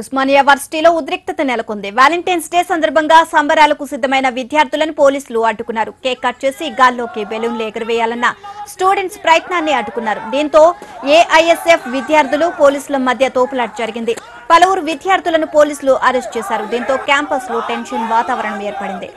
ఉస్మానియా వర్సిటీలో ఉద్రిక్తత నెలకొంది. Valentine's day సందర్భంగా సంబరాలకు సిద్ధమైన విద్యార్థులను పోలీసులు అడ్డుకున్నారు. కేక్ కట్ చేసి గాల్లోకి బెలూన్లు ఎగురవేయాలన్న స్టూడెంట్స్ ప్రయత్నాన్ని అడ్డుకున్నారు. దీంతో ఏఐఎస్ఎఫ్ విద్యార్థులు పోలీసుల మధ్య తోపులాట జరిగింది. పలువురు విద్యార్థులను పోలీసులు అరెస్ట్ చేశారు. దీంతో క్యాంపస్లో టెన్షన్ వాతావరణం ఏర్పడింది.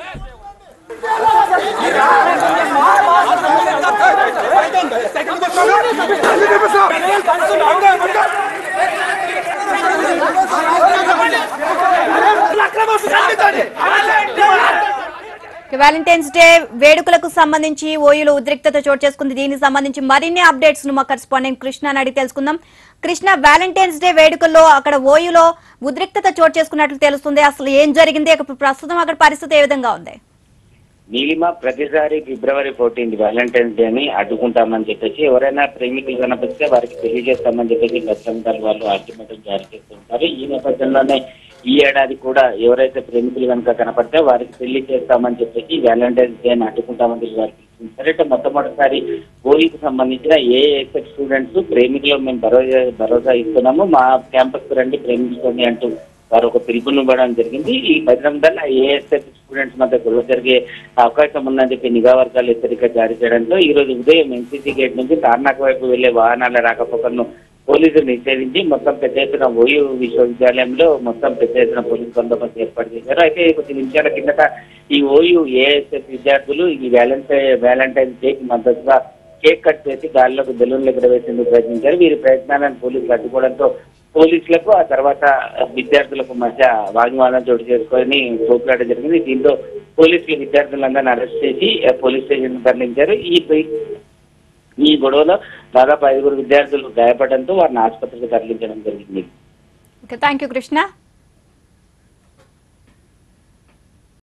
వ్యాలంటైన్స్ డే వేడుకలకు సంబంధించి ఓయూలో ఉద్రిక్తత చోటు చేసుకుంది. దీనికి సంబంధించి మరిన్ని అప్డేట్స్ను మా కరెస్పాండెంట్ కృష్ణ అడిగి తెలుసుకుందాం. కృష్ణ వ్యాలంటైన్స్ డే వేడుకల్లో అక్కడ ఓయూలో ఉద్రిక్తత చోటు చేసుకున్నట్లు తెలుస్తుంది. అసలు ఏం జరిగింది? ప్రస్తుతం అక్కడ పరిస్థితి ఏ విధంగా ఉంది? నీలిమ ప్రతిసారి ఫిబ్రవరి ఫోర్టీన్త్ వ్యాలంటైన్స్ డే అని అడ్డుకుంటామని చెప్పేసి ఎవరైనా ప్రేమికులు కనిపిస్తే వారికి తెలియజేస్తామని చెప్పేసి గతంకాల వాళ్ళు అల్టిమేటం జారీ చేస్తుంటారు ఈ నేపథ్యంలోనే ఈ ఏడాది కూడా ఎవరైతే ప్రేమికులు కనుక కనపడితే వారికి పెళ్ళి చేస్తామని చెప్పేసి వ్యాలంటైన్స్ డే అని అడ్డుకుంటామని చెప్పి వారికి సరే మొట్టమొదటిసారి ఓలీకి సంబంధించిన ఏ ఎక్సెట్ స్టూడెంట్స్ ప్రేమికులు మేము భరోసా భరోసా ఇస్తున్నాము మా క్యాంపస్కు రండి ప్రేమించుకోండి అంటూ వారు ఒక పిలుపుని ఇవ్వడం జరిగింది. ఈ బహిరంగంగా ఏఎస్ఎఫ్ స్టూడెంట్స్ మధ్య గొడవ జరిగే అవకాశం ఉందని చెప్పి నిఘా వర్గాలు హెచ్చరిక జారీ చేయడంతో ఈ రోజు ఉదయం ఎన్సీసీ గేట్ నుంచి తార్నాక వైపు వెళ్ళే వాహనాల రాకపోకలను పోలీసులు నిషేధించి మొత్తం పెద్ద ఎత్తున ఓయూ విశ్వవిద్యాలయంలో మొత్తం పెద్ద ఎత్తున పోలీసు బందోబస్తు ఏర్పాటు చేశారు. అయితే కొద్ది నిమిషాల కిందట ఈ ఓయూ ఏఎస్ఎఫ్ విద్యార్థులు ఈ వ్యాలంటైన్ వ్యాలంటైన్స్ డేకి మద్దతుగా కేక్ కట్ చేసి గాల్లోకి బెలూన్లు ఎగరవేసేందుకు ప్రయత్నించారు. వీరి ప్రయత్నాలను పోలీసులు అడ్డుకోవడంతో పోలీసులకు ఆ తర్వాత విద్యార్థులకు మధ్య వాగ్వాదం చోటు చేసుకొని తోపులాట జరిగింది. దీంతో పోలీసులు విద్యార్థులందరినీ అరెస్ట్ చేసి పోలీస్ స్టేషన్ తరలించారు. ఈ ఈ గొడవలో దాదాపు ఐదుగురు విద్యార్థులు గాయపడడంతో వారిని ఆసుపత్రికి తరలించడం జరిగింది. Okay thank you Krishna